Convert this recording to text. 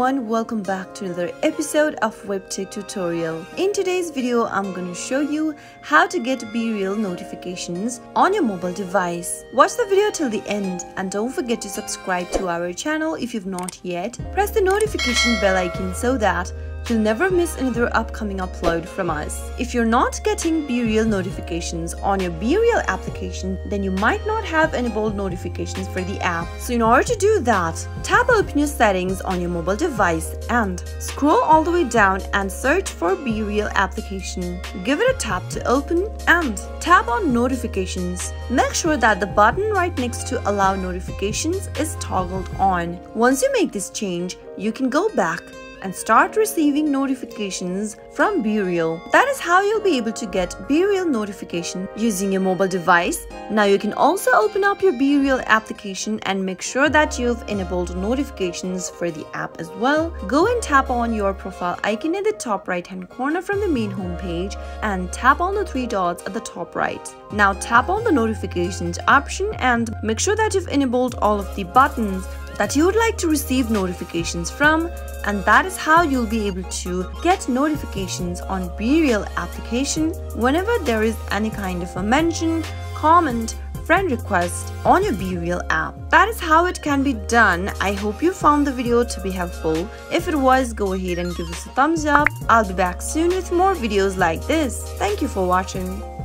everyone, welcome back to another episode of WebTech tutorial. In today's video, I'm going to show you how to get BeReal notifications on your mobile device. Watch the video till the end and don't forget to subscribe to our channel if you've not yet. Press the notification bell icon so that You'll never miss another upcoming upload from us. If you're not getting BeReal notifications on your BeReal application, then you might not have enabled notifications for the app. So in order to do that, tap open your settings on your mobile device and scroll all the way down and search for BeReal application. Give it a tap to open and tap on notifications. Make sure that the button right next to allow notifications is toggled on. Once you make this change, you can go back and start receiving notifications from BeReal. That is how you'll be able to get BeReal notification using your mobile device. Now you can also open up your BeReal application and make sure that you've enabled notifications for the app as well. Go and tap on your profile icon in the top right hand corner from the main home page and tap on the three dots at the top right. Now tap on the notifications option and make sure that you've enabled all of the buttons that you would like to receive notifications from and that is how you'll be able to get notifications on BeReal application whenever there is any kind of a mention, comment, friend request on your BeReal app. That is how it can be done. I hope you found the video to be helpful. If it was, go ahead and give us a thumbs up. I'll be back soon with more videos like this. Thank you for watching.